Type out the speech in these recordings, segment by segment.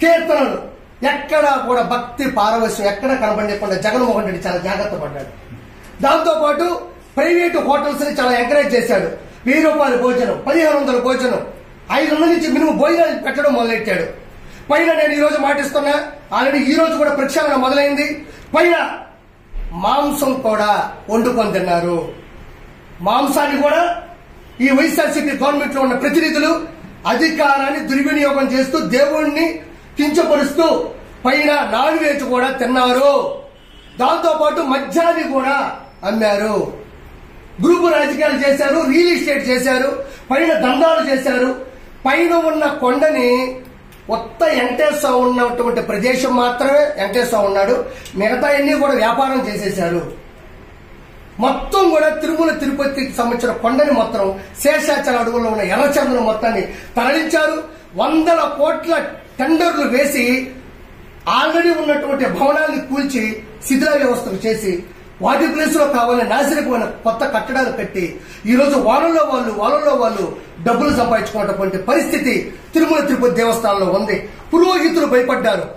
కీర్తనలు ఎక్కడా కూడా భక్తి పారవశ్యం ఎక్కడ కనబడకుండా జగన్మోహన్ రెడ్డి చాలా జాగ్రత్త పడ్డాడు. దాంతో పాటు ప్రైవేటు హోటల్స్ని చాలా ఎంకరేజ్ చేశాడు. వెయ్యి రూపాయల భోజనం పదిహేను వందల భోజనం ఐదు వందల నుంచి మినిమం భోజనాలు పెట్టడం మొదలెట్టాడు. పైన నేను ఈ రోజు మాటిస్తున్నా ఆల్రెడీ ఈ రోజు కూడా ప్రక్షాళన మొదలైంది. పైన మాంసం కూడా వండుకొని తిన్నారు. మాంసాన్ని కూడా ఈ వైఎస్ఆర్సీపీ గవర్నమెంట్లో ఉన్న ప్రతినిధులు అధికారాన్ని దుర్వినియోగం చేస్తూ దేవుణ్ణి కించపరుస్తూ పైన నాన్ వెజ్ కూడా తిన్నారు. దాంతో పాటు మద్యాన్ని కూడా అమ్మారు. గ్రూపు రాజకీయాలు చేశారు రియల్ ఎస్టేట్ చేశారు పైన దందాలు చేశారు. పైన ఉన్న కొండని కొత్త వెంకటేశ్వర ఉన్నటువంటి ప్రదేశం మాత్రమే వెంకటేశ్వర ఉన్నాడు. మిగతా అన్ని కూడా వ్యాపారం చేసేశారు. మొత్తం కూడా తిరుమల తిరుపతికి సంబంధించిన కొండని మొత్తం శేషాచల అడుగులో ఉన్న ఎర్రచందనం మొత్తాన్ని తరలించారు. వందల కోట్ల టెండర్లు వేసి ఆల్రెడీ ఉన్నటువంటి భవనాన్ని కూల్చి శిథిల వ్యవస్థలు చేసి వాటి ప్లేస్లో కావాలని నాశనకమైన కొత్త కట్టడాలు కట్టి ఈరోజు రోజు వాళ్ళలో వాళ్ళు వాళ్ళలో వాళ్ళు డబ్బులు సంపాదించుకున్నటువంటి పరిస్థితి తిరుమల తిరుపతి దేవస్థానంలో ఉంది. పురోహితులు భయపడ్డారు.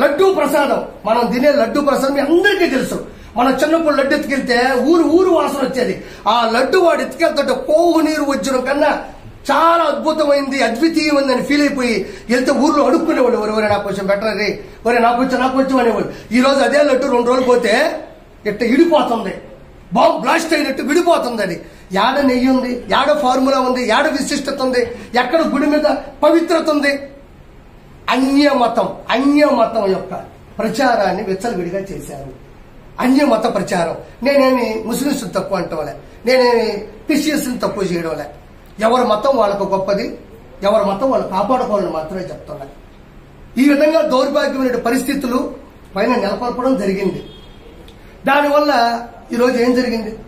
లడ్డూ ప్రసాదం. మనం తినే లడ్డూ ప్రసాదం మీ అందరికీ తెలుసు. మనం చిన్నప్పుడు లడ్డు ఎత్తుకెళ్తే ఊరు ఊరు వాసన వచ్చేది. ఆ లడ్డు వాడు ఎత్తుకెళ్తుంటే కోవు నీరు వచ్చిన కన్నా చాలా అద్భుతమైంది అద్వితీయమైందని ఫీల్ అయిపోయి వెళ్తే ఊర్లో అడుక్కునేవాళ్ళు ఒరే ఒరే నాకు కొంచెం బెటర్ రే. ఒరే నాకు కొంచెం నాకు కొంచెం అనేవాళ్ళు. ఈ రోజు అదే లడ్డు రెండు రోజులు పోతే ఇట్ట ఇడిపోతుంది బాంబు బ్లాస్ట్ అయినట్టు విడిపోతుంది అది. యాడ నెయ్యి ఉంది? యాడ ఫార్ములా ఉంది? యాడ విశిష్టత ఉంది? ఎక్కడ గుడి మీద పవిత్రత ఉంది? అన్య మతం అన్య మతం యొక్క ప్రచారాన్ని విచ్చలవిడిగా చేశారు. అన్య మత ప్రచారం. నేనేమి ముస్లింస్ తక్కువ అంటవలే. నేనేమి క్రిస్టియన్స్ తక్కువ చేయడంలే ఎవరి మతం వాళ్ళకు గొప్పది ఎవరి మతం వాళ్ళు కాపాడుకోవాలని మాత్రమే చెప్తున్నారు ఈ విధంగా దౌర్భాగ్యమైన పరిస్థితులు పైన నెలకొల్పడం జరిగింది. దానివల్ల ఈరోజు ఏం జరిగింది?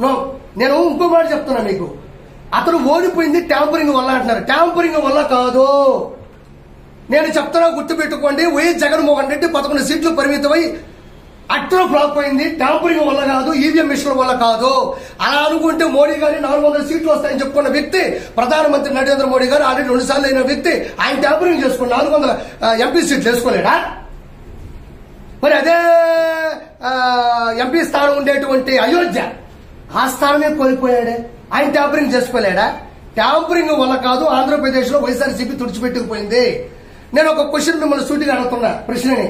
నో నేను ఇంకో మాట చెప్తున్నా మీకు. అతను ఓడిపోయింది ట్యాంపరింగ్ వల్ల అంటున్నారు. ట్యాంపరింగ్ వల్ల కాదు. నేను చెప్తున్నా గుర్తుపెట్టుకోండి. వైఎస్ జగన్మోహన్ రెడ్డి పదకొండు సీట్లు పరిమితమై అట్లా ఫ్లాప్ అయింది. ట్యాంపరింగ్ వల్ల కాదు ఈవీఎం మిషన్ వల్ల కాదు. అలా అనుకుంటే మోడీ గారి నాలుగు వందల సీట్లు వస్తాయని చెప్పుకున్న వ్యక్తి ప్రధానమంత్రి నరేంద్ర మోడీ గారు ఆల్రెడీ రెండు సార్లు అయిన వ్యక్తి ఆయన ట్యాంపరింగ్ చేసుకుని నాలుగు వందల ఎంపీ సీట్లు వేసుకోలేడా? మరి అదే ఎంపీ స్థానం ఉండేటువంటి అయోధ్య ఆ స్థానమే కోల్పోయాడే. ఆయన ట్యాంపరింగ్ చేసుకోలేడా? ట్యాంపరింగ్ వల్ల కాదు ఆంధ్రప్రదేశ్లో వైఎస్ఆర్సీపీ తుడిచిపెట్టుకుపోయింది. నేను ఒక క్వశ్చన్ మిమ్మల్ని సూటిగా అడుగుతున్నా ప్రశ్నని.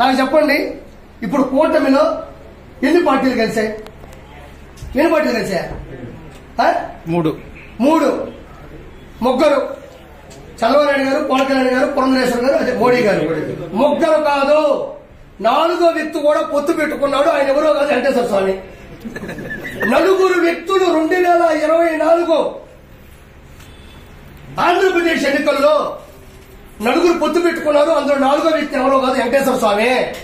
నాకు చెప్పండి ఇప్పుడు కూటమిలో ఎన్ని పార్టీలు కలిసాయి ఎన్ని పార్టీలు కలిసాయి? మూడు. మూడు. ముగ్గురు. చంద్రబాబు గారు పవన్ కళ్యాణ్ గారు పురంధరేశ్వర గారు అదే మోడీ గారు. ముగ్గురు కాదు. నాలుగో వ్యక్తి కూడా పొత్తు పెట్టుకున్నాడు. ఆయన ఎవరో కాదు వెంకటేశ్వర స్వామి. నలుగురు వ్యక్తులు రెండు వేల ఇరవై నాలుగు ఆంధ్రప్రదేశ్ ఎన్నికల్లో నలుగురు పొత్తు పెట్టుకున్నారు. అందులో నాలుగో వ్యక్తి ఎవరో కాదు వెంకటేశ్వర స్వామి.